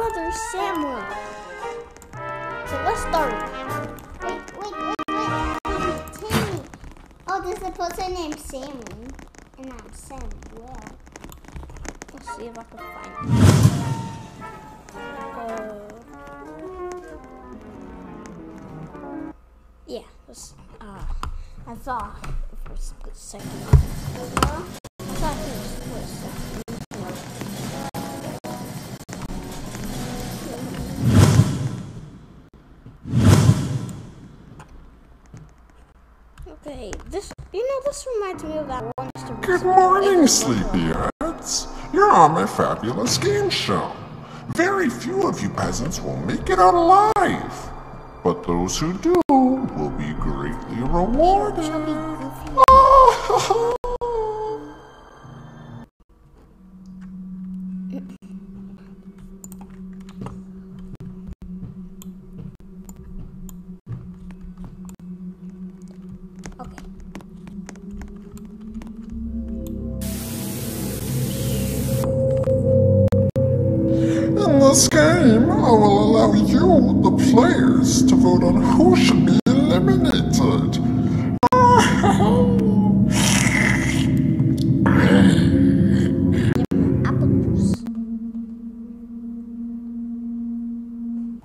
brother Samuel. So let's start. Wait, wait, wait, wait. Timmy. Oh, there's a person named Sammy. And I'm Samuel. Let's see if I can find it. Uh, yeah, uh, I thought for a second. I thought this reminds me of that one. Mr. Good morning, sleepyheads. You're on my fabulous game show. Very few of you peasants will make it out alive, but those who do will be greatly rewarded. Players, to vote on who should be eliminated. Apple.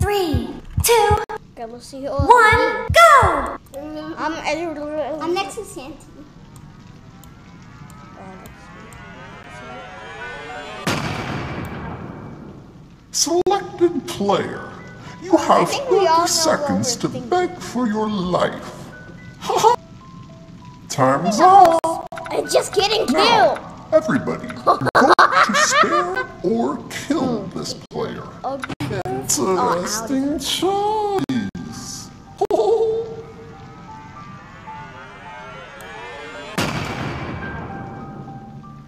Three, two, Okay, let's see one, go! I'm. I'm next to Santa. Selected player, you have think we all know 30 seconds to beg for your life. Ha! Time's up. I'm just kidding, kill. Now, everybody, vote to spare or kill this player. Okay. Interesting choice.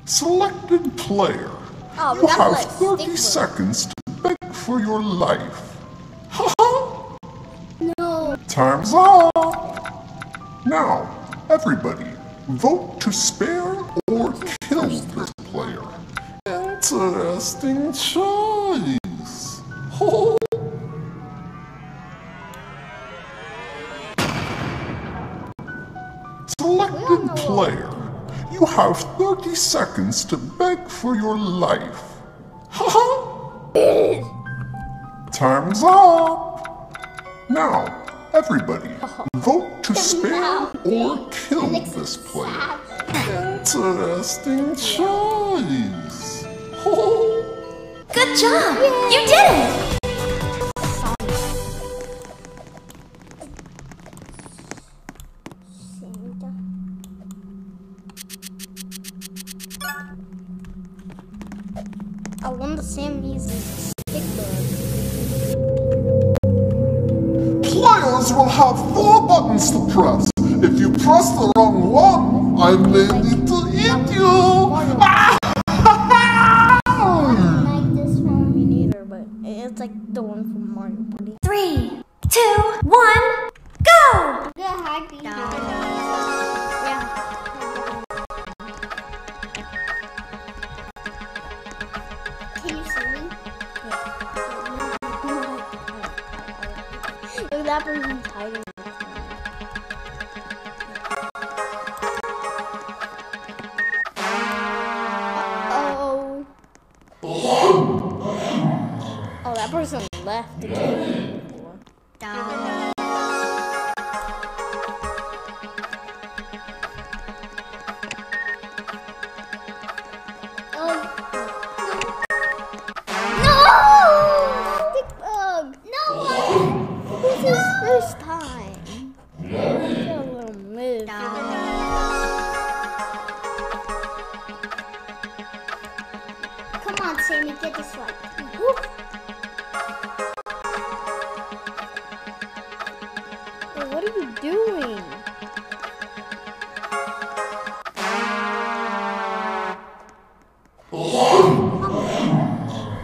Selected player. Oh, you have 30 seconds to beg for your life. Time's up. Now, everybody, vote to spare or kill this player. Interesting choice. Selected player, you have 30 seconds to beg for your life. Time's up. Now, everybody, oh. vote to spare or kill this player. Interesting choice. Good job! You did it! I won the Sam uses stick bug. Will have four buttons to press. If you press the wrong one, I may need 여러분 저희는 Come on, Sammy, get this one. Hey, what are you doing?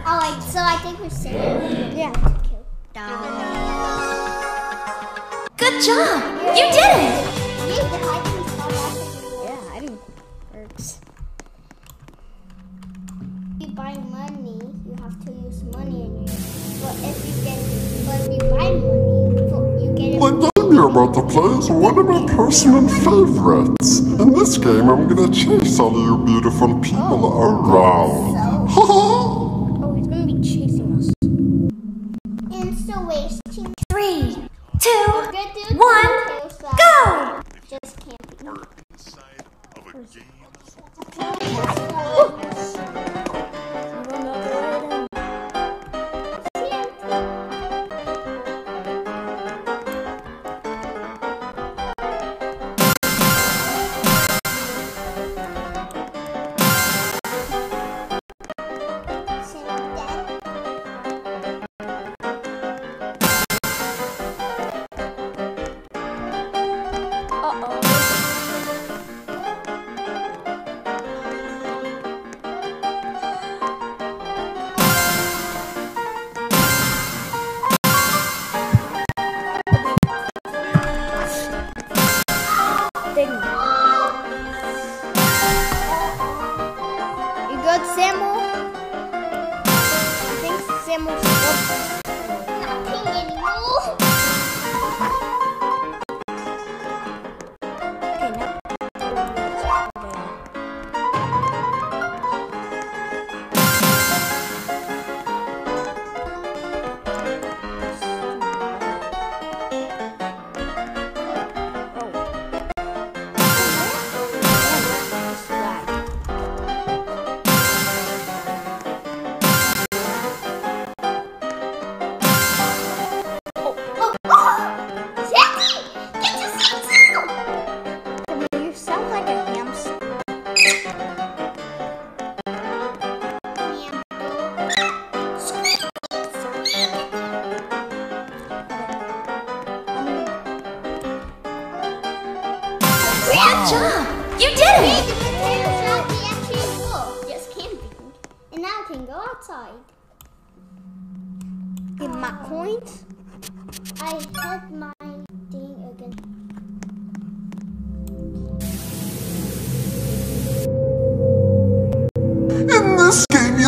Alright, so I think we're safe. Yeah. Good job! Is one of my personal favorites. In this game, I'm gonna chase all you beautiful people around. Oh, he's gonna be chasing us. Insta wasting. Three, two, one, go! Just can't be not. I'm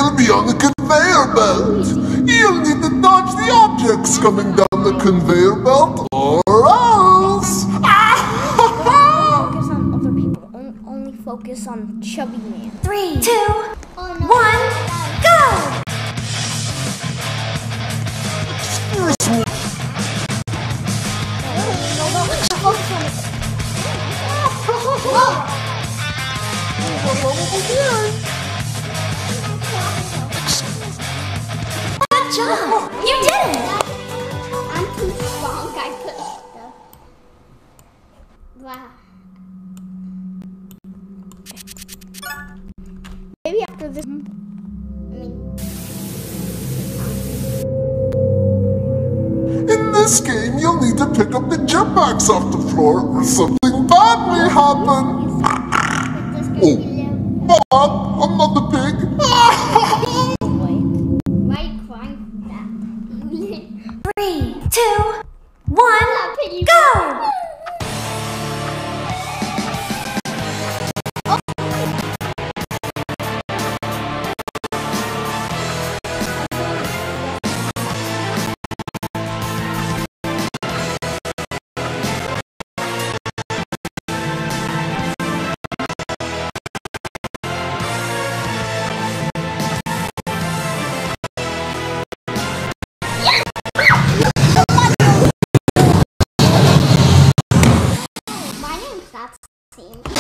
you'll be on the conveyor belt. You'll need to dodge the objects coming down the conveyor belt, or else. Focus on other people. On- only focus on Chubby Man. Three, two, Oh no. one, go! Excuse me. Good this game, you'll need to pick up the box off the floor, or something bad may happen. Oh. Not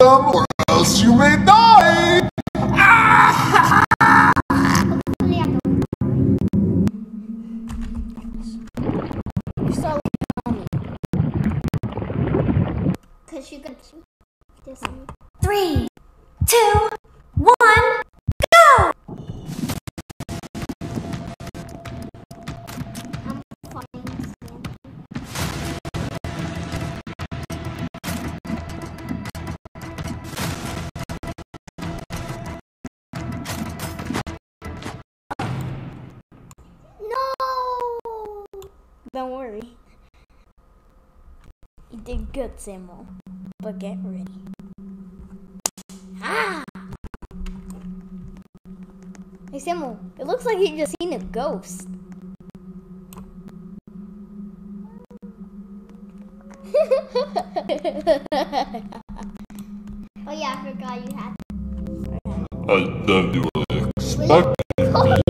them or else you may die! Three, two, one. Don't worry. You did good, Samuel. But get ready. Ah! Hey, Samuel, it looks like you just seen a ghost. Oh yeah, I forgot you had. I love you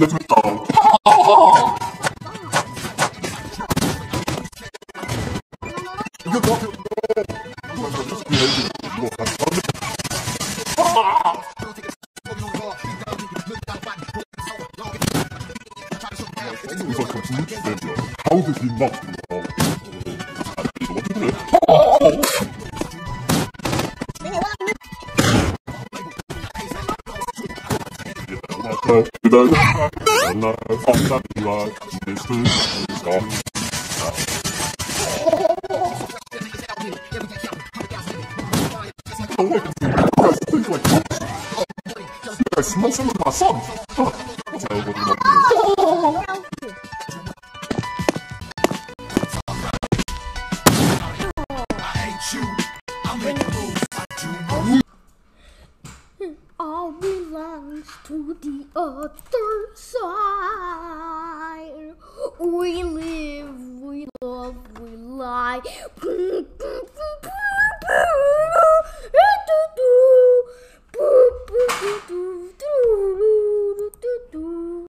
be the one And I found that like this is gone. Oh, guys smell some of my to the other side. We live, we love, we lie.